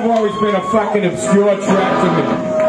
have always been a fucking obscure track to me.